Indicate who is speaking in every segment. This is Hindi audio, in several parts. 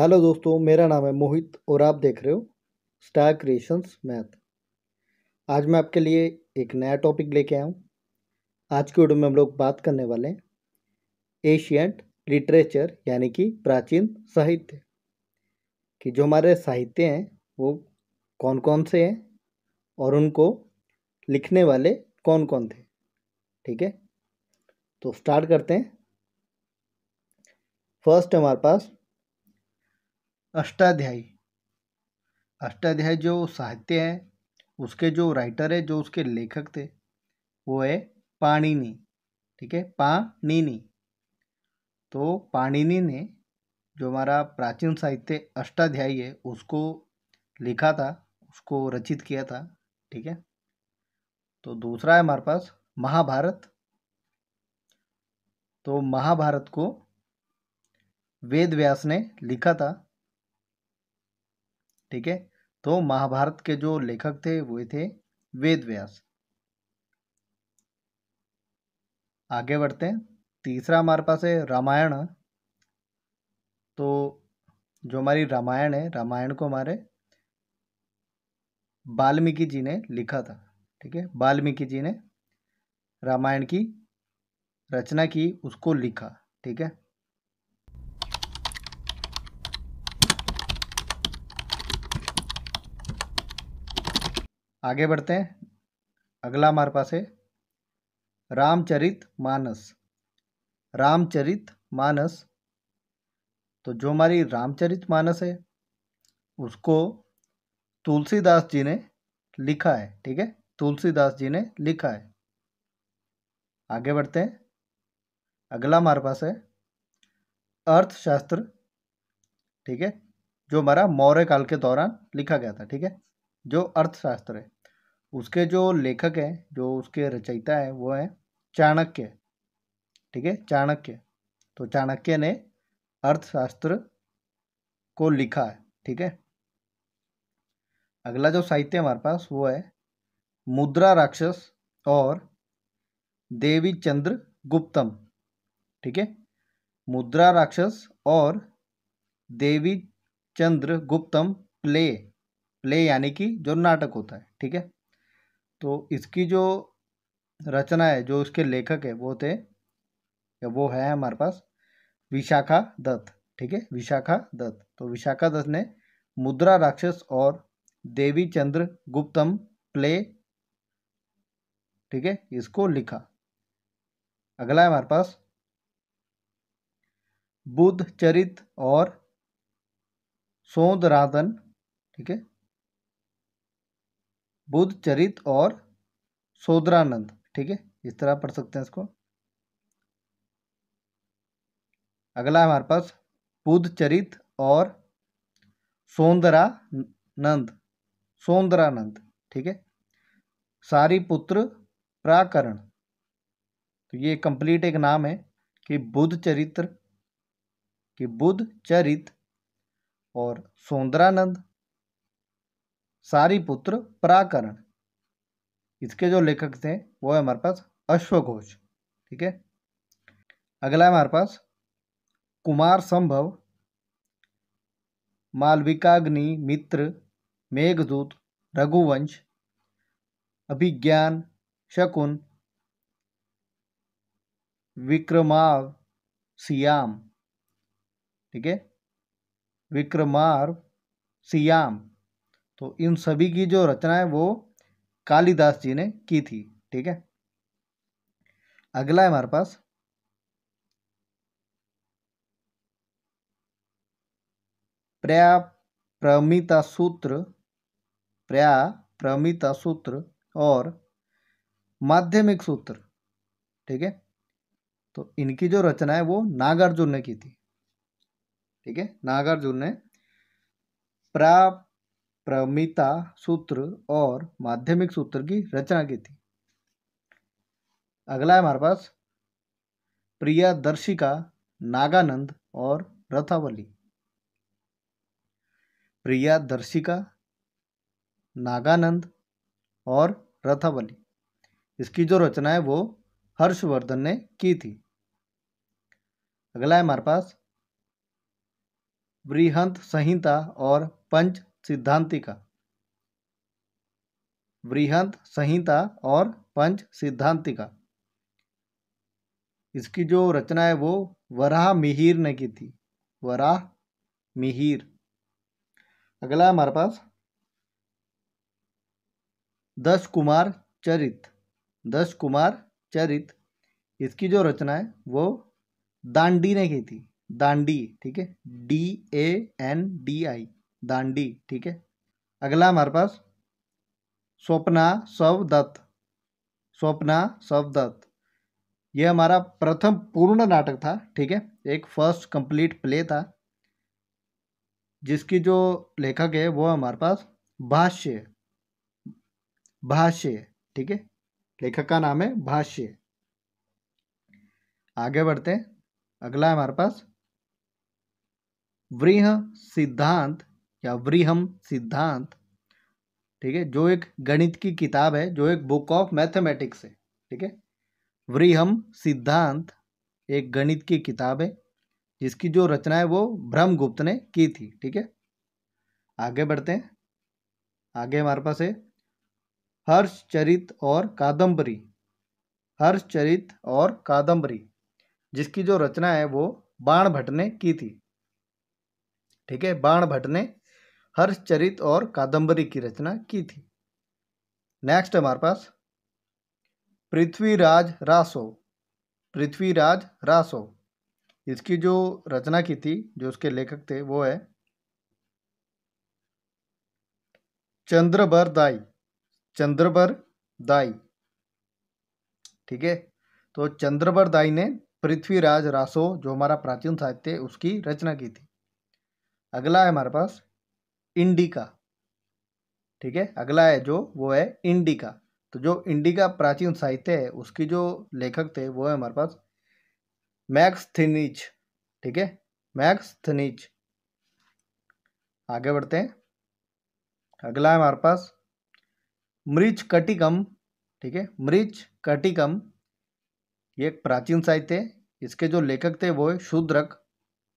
Speaker 1: हेलो दोस्तों, मेरा नाम है मोहित और आप देख रहे हो स्टार क्रिएशंस मैथ आज मैं आपके लिए एक नया टॉपिक लेके आया हूँ। आज की वीडियो में हम लोग बात करने वाले हैं एशियंट लिटरेचर यानी कि प्राचीन साहित्य। कि जो हमारे साहित्य हैं, वो कौन कौन से हैं और उनको लिखने वाले कौन कौन थे? ठीक है? तो स्टार्ट करते हैं। फ़र्स्ट हमारे पास अष्टाध्यायी। अष्टाध्यायी जो साहित्य है, उसके जो राइटर है, जो उसके लेखक थे, वो है पाणिनि, ठीक है? पाणिनि। तो पाणिनि ने जो हमारा प्राचीन साहित्य अष्टाध्यायी है, उसको लिखा था, उसको रचित किया था, ठीक है? तो दूसरा है हमारे पास महाभारत। तो महाभारत को वेद व्यास ने लिखा था ठीक है? तो महाभारत के जो लेखक थे, वो थे वेद व्यास। आगे बढ़ते हैं। तीसरा हमारे पास है रामायण। तो जो हमारी रामायण है, रामायण को हमारे वाल्मीकि जी ने लिखा था, ठीक है? वाल्मीकि जी ने रामायण की रचना की, उसको लिखा, ठीक है? आगे बढ़ते हैं। अगला हमारे पास है, रामचरित मानस। रामचरित मानस तो जो हमारी रामचरित मानस है, उसको तुलसीदास जी ने लिखा है, ठीक है? तुलसीदास जी ने लिखा है। आगे बढ़ते हैं। अगला हमारे पास है, अर्थशास्त्र, ठीक है? जो हमारा मौर्य काल के दौरान लिखा गया था, ठीक है? जो अर्थशास्त्र है, उसके जो लेखक हैं, जो उसके रचयिता हैं, वो हैं चाणक्य। ठीक है? चाणक्य। तो चाणक्य ने अर्थशास्त्र को लिखा है। ठीक है? अगला जो साहित्य हमारे पास, वो है मुद्रा राक्षस और देवी चंद्र गुप्तम। ठीक है? मुद्रा राक्षस और देवी चंद्र गुप्तम प्ले। प्ले यानी कि जो नाटक होता है, ठीक है? तो इसकी जो रचना है, जो उसके लेखक है, वो थे, या वो है हमारे पास, विशाखा दत्त, ठीक है? विशाखा दत्त। तो विशाखा दत्त ने मुद्रा राक्षस और देवी चंद्र गुप्तम प्ले, ठीक है? इसको लिखा। अगला है हमारे पास, बुद्ध चरित और सोदरादन ठीक है? बुद्ध चरित और सोदरानंद। ठीक है? इस तरह पढ़ सकते हैं इसको। अगला हमारे पास बुद्ध चरित और सौंदरानंद। सौंदरानंद, ठीक है? सारी पुत्र प्राकरण। तो ये कंप्लीट एक नाम है कि बुद्ध चरित्र, कि बुद्ध चरित और सौंदरानंद। सारीपुत्र प्राकरण। इसके जो लेखक थे, वो है हमारे पास अश्वघोष, ठीक है? अगला है हमारे पास कुमार संभव, मालविकाग्नि मित्र, मेघदूत, रघुवंश, अभिज्ञान, शकुन विक्रमाव सियाम, ठीक है? विक्रमार, सियाम। तो इन सभी की जो रचना है वो कालिदास जी ने की थी, ठीक है? अगला है हमारे पास। प्रया प्रमिता सूत्र प्रया प्रमिता सूत्र और माध्यमिक सूत्र, ठीक है? तो इनकी जो रचना है वो नागार्जुन ने की थी, ठीक है? नागार्जुन ने प्रा प्रमिता सूत्र और माध्यमिक सूत्र की रचना की थी। अगला है हमारे पास प्रिया दर्शिका नागानंद और रथावली। प्रिया दर्शिका नागानंद और रथावली। इसकी जो रचना है वो हर्षवर्धन ने की थी। अगला है हमारे पास बृहंत संहिता और पंच सिद्धांतिका। वृहंत, संहिता और पंच सिद्धांतिका। इसकी जो रचना है वो वराह मिहिर ने की थी। वराह मिहिर। अगला हमारे पास। दस कुमार चरित। दस कुमार चरित। इसकी जो रचना है वो दांडी ने की थी। दांडी, ठीक है? D A N D I Dandi, ठीक है? अगला हमारे पास, स्वप्ना सवदत्त स्वप्ना सवदत्त ये हमारा प्रथम पूर्ण नाटक था, ठीक है? एक फ़र्स्ट कंप्लीट प्ले था, जिसकी जो लेखक है वो हमारे पास भाष्य भाष्य, ठीक है? लेखक का नाम है भाष्य। आगे बढ़ते हैं। अगला है हमारे पास व्रीह सिद्धांत या व्रीहम सिद्धांत, ठीक है, जो एक गणित की किताब है, जो एक बुक ऑफ़ मैथमेटिक्स है, ठीक है। व्रीहम सिद्धांत एक गणित की किताब है, जिसकी जो रचना है वो ब्रह्मगुप्त ने की थी, ठीक है। आगे बढ़ते हैं। आगे हमारे पास है, हर्षचरित और कादम्बरी हर्षचरित और कादम्बरी जिसकी जो रचना है वो बाण भट्ट ने की थी, ठीक है बाण भट्ट ने हर्षचरित और कादंबरी की रचना की थी। नेक्स्ट हमारे पास पृथ्वीराज रासो। पृथ्वीराज रासो। इसकी जो रचना की थी, जो उसके लेखक थे, वो है चंद्रबर दाई। चंद्रबर दाई। ठीक है? तो चंद्रबर दाई ने पृथ्वीराज रासो, जो हमारा प्राचीन साहित्य उसकी रचना की थी। अगला है हमारे पास इंडिका। ठीक है? अगला है जो, वो है इंडिका। तो जो इंडिका प्राचीन साहित्य है, उसकी जो लेखक थे, वो है हमारे पास मैक्स थिनिच। ठीक है? मैक्स थिनिच। आगे बढ़ते हैं। अगला है हमारे पास मृच कटिकम ठीक है? मृच कटिकम ये एक प्राचीन साहित्य है। इसके जो लेखक थे, वो है शूद्रक।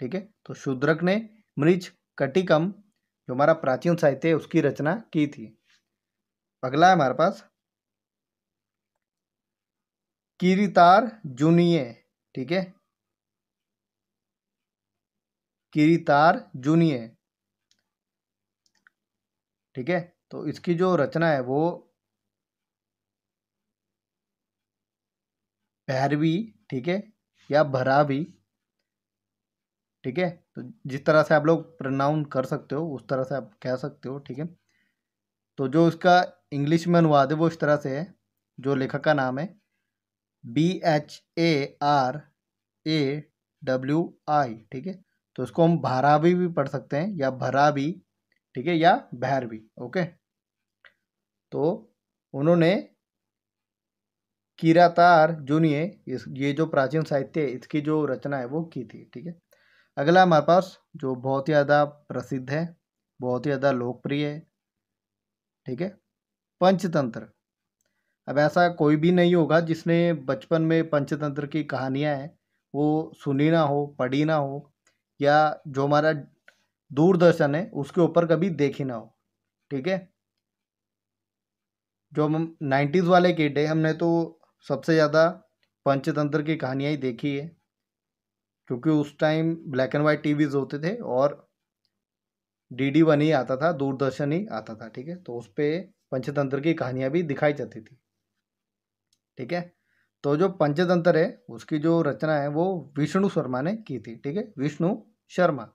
Speaker 1: ठीक है? तो शूद्रक ने मृच कटिकम जो हमारा प्राचीन साहित्य है, उसकी रचना की थी। अगला है हमारे पास। किरितार जूनिये, ठीक है? किरितार जूनिये, ठीक है? तो इसकी जो रचना है, वो भैरवी ठीक है? या भरावी, ठीक है? तो जिस तरह से आप लोग प्रनाउन कर सकते हो, उस तरह से आप कह सकते हो, ठीक है? तो जो इसका इंग्लिश में अनुवाद है, वो इस तरह से है, जो लेखक का नाम है B H A R A W I ठीक है? तो इसको हम भारावी भी पढ़ सकते हैं, या भरावी, ठीक है? या भैरवी, ओके? तो उन्होंने किरातार जूनिये इस, ये जो प्राचीन साहित्य है, इसकी जो रचना है, वो की थी, ठीक है? अगला हमारे पास, जो बहुत ही ज़्यादा प्रसिद्ध है, बहुत ही ज़्यादा लोकप्रिय है, ठीक है? पंचतंत्र। अब ऐसा कोई भी नहीं होगा जिसने बचपन में पंचतंत्र की कहानियाँ हैं, वो सुनी ना हो, पढ़ी ना हो, या जो हमारा दूरदर्शन है, उसके ऊपर कभी देखी ना हो, ठीक है? जो हम नाइन्टीज़ वाले किड है, हमने तो सबसे ज़्यादा पंचतंत्र की कहानियाँ ही देखी है। क्योंकि उस time black and white TVs होते थे और डी डी वन ही आता था, दूरदर्शन ही आता था, ठीक है? तो उस पर पंचतंत्र की कहानियाँ भी दिखाई जाती थी, ठीक है? तो जो पंचतंत्र है, उसकी जो रचना है, वो विष्णु शर्मा ने की थी, ठीक है? विष्णु शर्मा,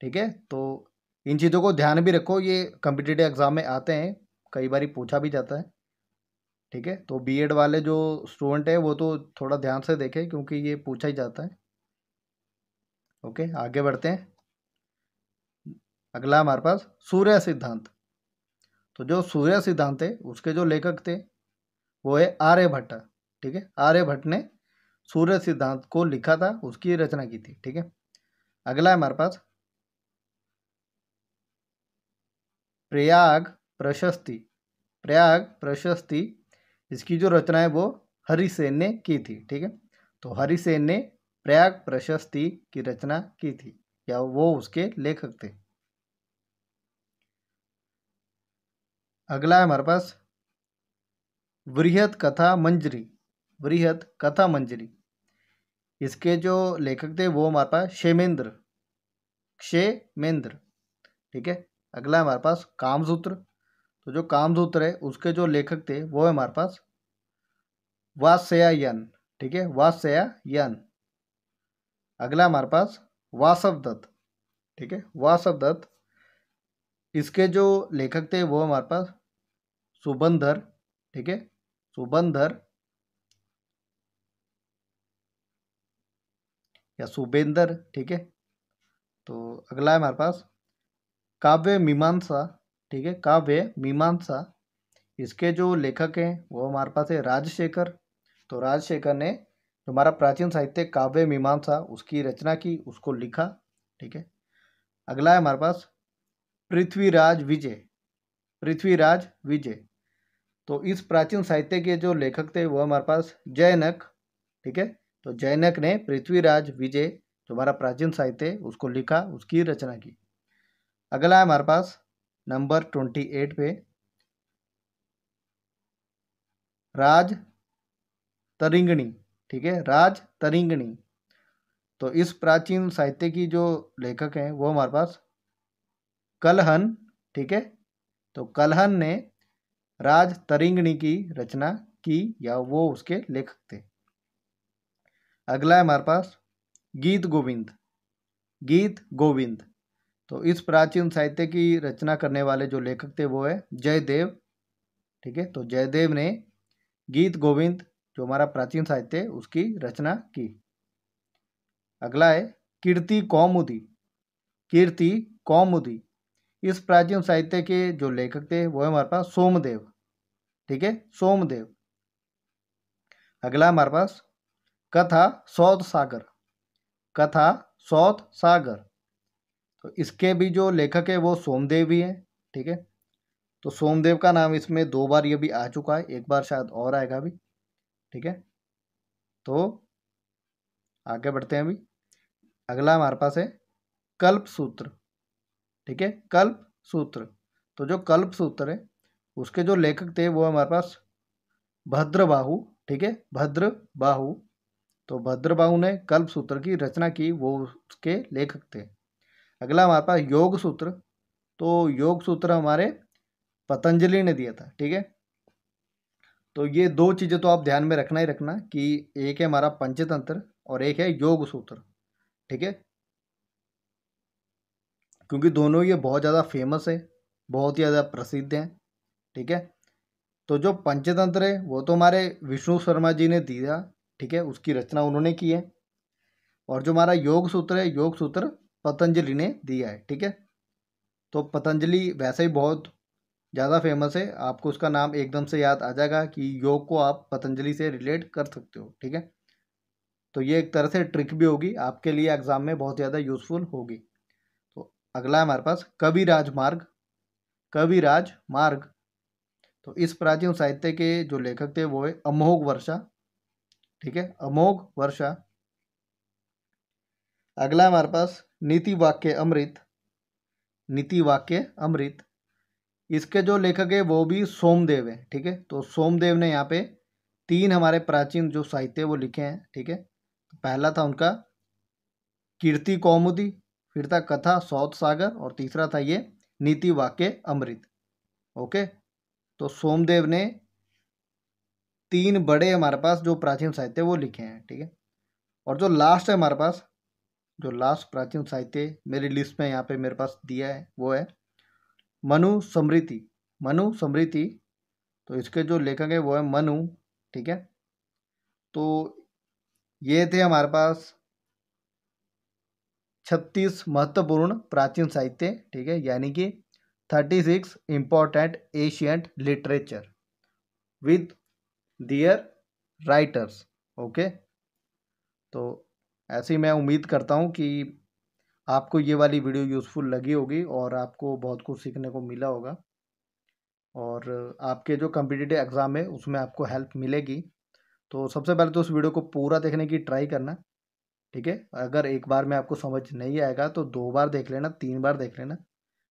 Speaker 1: ठीक है? तो इन चीज़ों को ध्यान भी रखो, ये कम्पिटिटिव एग्ज़ाम में आते हैं, कई बार पूछा भी जाता है। ठीक है? तो बीएड वाले जो स्टूडेंट है, वो तो थोड़ा ध्यान से देखें, क्योंकि ये पूछा ही जाता है। ओके, आगे बढ़ते हैं। अगला हमारे पास, सूर्य सिद्धांत। तो जो सूर्य सिद्धांत है, उसके जो लेखक थे, वो है आर्यभट्ट ठीक है? आर्यभट्ट ने सूर्य सिद्धांत को लिखा था, उसकी रचना की थी, ठीक है? अगला है हमारे पास, प्रयाग प्रशस्ति। प्रयाग प्रशस्ति इसकी जो रचना है वो हरिसेन ने की थी, ठीक है? तो हरिसेन ने प्रयाग प्रशस्ति की रचना की थी, या वो उसके लेखक थे। अगला है हमारे पास वृहत कथा मंजरी वृहत कथा मंजरी। इसके जो लेखक थे वो हमारे पास क्षेमेंद्र क्षेमेंद्र, ठीक है? अगला हमारे पास कामसूत्र तो जो कामसूत्र है, उसके जो लेखक थे, वो है हमारे पास। वात्स्यायन ठीक है? वात्स्यायन अगला हमारे पास वासव दत्त ठीक है? वासव दत्त इसके जो लेखक थे, वो हमारे पास, सुबंधर, ठीक है? सुबंधर, या सुबेंदर, ठीक है? तो अगला है हमारे पास, काव्य मीमांसा ठीक है, काव्य मीमांसा, इसके जो लेखक हैं वो हमारे पास है राजशेखर। तो राजशेखर ने जो हमारा प्राचीन साहित्य काव्य मीमांसा, उसकी रचना की, उसको लिखा, ठीक है। अगला है हमारे पास पृथ्वीराज विजय पृथ्वीराज विजय। तो इस प्राचीन साहित्य के जो लेखक थे वो हमारे पास जयनक ठीक है। तो जयनक ने पृथ्वीराज विजय, जो हमारा प्राचीन साहित्य उसको लिखा, उसकी रचना की। अगला है हमारे पास नंबर ट्वेंटी एट पे। राज तरिंगणी ठीक है? राज तरिंगणी तो इस प्राचीन साहित्य की जो लेखक हैं, वो हमारे पास कलहन, ठीक है? तो कलहन ने राज तरिंगणी की रचना की, या वो उसके लेखक थे। अगला है हमारे पास गीत गोविंद। गीत गोविंद। तो इस प्राचीन साहित्य की रचना करने वाले जो लेखक थे वो है जयदेव, ठीक है? तो जयदेव ने गीत गोविंद, जो हमारा प्राचीन साहित्य है, उसकी रचना की। अगला है, कीर्ति कौमुदी कीर्ति कौमुदी। इस प्राचीन साहित्य के जो लेखक थे, वो है हमारे पास सोमदेव, ठीक है? सोमदेव। अगला हमारे पास, कथा सौत सागर, कथा सौत सागर। तो इसके भी जो लेखक है वो सोमदेव भी हैं, ठीक है? तो सोमदेव का नाम इसमें दो बार ये भी आ चुका है, एक बार शायद और आएगा भी, ठीक है? तो आगे बढ़ते हैं अभी। अगला हमारे पास है कल्प सूत्र ठीक है? कल्प सूत्र तो जो कल्प सूत्र है, उसके जो लेखक थे वो हमारे पास भद्रबाहु, ठीक है? भद्र बाहु तो भद्रबाहु ने कल्प सूत्र की रचना की, वो उसके लेखक थे। अगला हमारे पास योग सूत्र। तो योग सूत्र हमारे पतंजलि ने दिया था, ठीक है? तो ये दो चीज़ें तो आप ध्यान में रखना ही रखना कि एक है हमारा पंचतंत्र और एक है योग सूत्र, ठीक है? क्योंकि दोनों ये बहुत ज़्यादा फ़ेमस है, बहुत ही ज़्यादा प्रसिद्ध हैं, ठीक है? तो जो पंचतंत्र है, वो तो हमारे विष्णु शर्मा जी ने दिया, ठीक है? उसकी रचना उन्होंने की है। और जो हमारा योग सूत्र है, योग सूत्र पतंजलि ने दिया है, ठीक है? तो पतंजलि वैसे ही बहुत ज़्यादा फ़ेमस है। आपको उसका नाम एकदम से याद आ जाएगा कि योग को आप पतंजलि से रिलेट कर सकते हो, ठीक है? तो ये एक तरह से ट्रिक भी होगी, आपके लिए एग्ज़ाम में बहुत ज़्यादा यूज़फुल होगी। तो अगला हमारे पास कविराज मार्ग कविराज मार्ग तो इस प्राचीन साहित्य के जो लेखक थे, वो है अमोघ वर्षा, ठीक है? अमोघ वर्षा। अगला हमारे पास नीति वाक्य अमृत नीति वाक्य अमृत। इसके जो लेखक है, वो भी सोमदेव है, ठीक है? तो सोमदेव ने यहाँ पे तीन हमारे प्राचीन जो साहित्य वो लिखे हैं, ठीक है? पहला था उनका कीर्ति कौमुदी, फिर था कथा सौत सागर, और तीसरा था ये नीति वाक्य अमृत, ओके? तो सोमदेव ने तीन बड़े हमारे पास जो प्राचीन साहित्य वो लिखे हैं, ठीक है? और जो लास्ट है हमारे पास जो लास्ट प्राचीन साहित्य मेरी लिस्ट में यहाँ पे मेरे पास दिया है, वो है मनु समृति। मनु समृति तो इसके जो लेखक है वो है मनु, ठीक है? तो ये थे हमारे पास छत्तीस महत्वपूर्ण प्राचीन साहित्य, ठीक है? यानी कि thirty six important ancient literature with their writers okay तो ऐसे ही मैं उम्मीद करता हूँ कि आपको ये वाली वीडियो यूज़फुल लगी होगी और आपको बहुत कुछ सीखने को मिला होगा। और आपके जो कम्पिटिटिव एग्ज़ाम है, उसमें आपको हेल्प मिलेगी। तो सबसे पहले तो उस वीडियो को पूरा देखने की ट्राई करना, ठीक है? अगर एक बार में आपको समझ नहीं आएगा तो दो बार देख लेना, तीन बार देख लेना,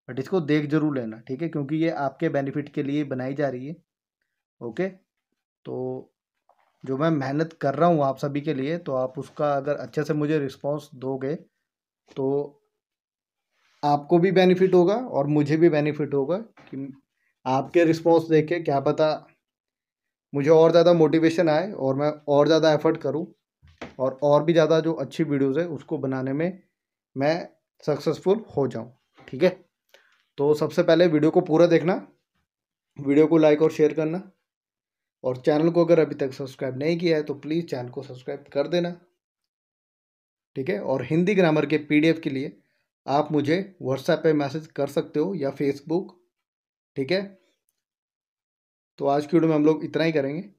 Speaker 1: बट इसको देख ज़रूर लेना, ठीक है? क्योंकि ये आपके बेनिफिट के लिए बनाई जा रही है, ओके? तो जो मैं मेहनत कर रहा हूँ आप सभी के लिए तो आप उसका अगर अच्छे से मुझे रिस्पॉन्स दोगे तो आपको भी बेनिफिट होगा और मुझे भी बेनिफिट होगा कि आपके रिस्पॉन्स देख के क्या पता मुझे और ज़्यादा मोटिवेशन आए और मैं और ज़्यादा एफर्ट करूँ और और भी ज़्यादा जो अच्छी वीडियोज़ है उसको बनाने में मैं सक्सेसफुल हो जाऊँ, ठीक है? तो सबसे पहले वीडियो को पूरा देखना वीडियो को लाइक और शेयर करना। और चैनल को अगर अभी तक सब्सक्राइब नहीं किया है तो प्लीज़ चैनल को सब्सक्राइब कर देना। ठीक है? और हिंदी ग्रामर के पीडीएफ के लिए आप मुझे व्हाट्सएप पे मैसेज कर सकते हो या फेसबुक ठीक है? तो आज की वीडियो में हम लोग इतना ही करेंगे।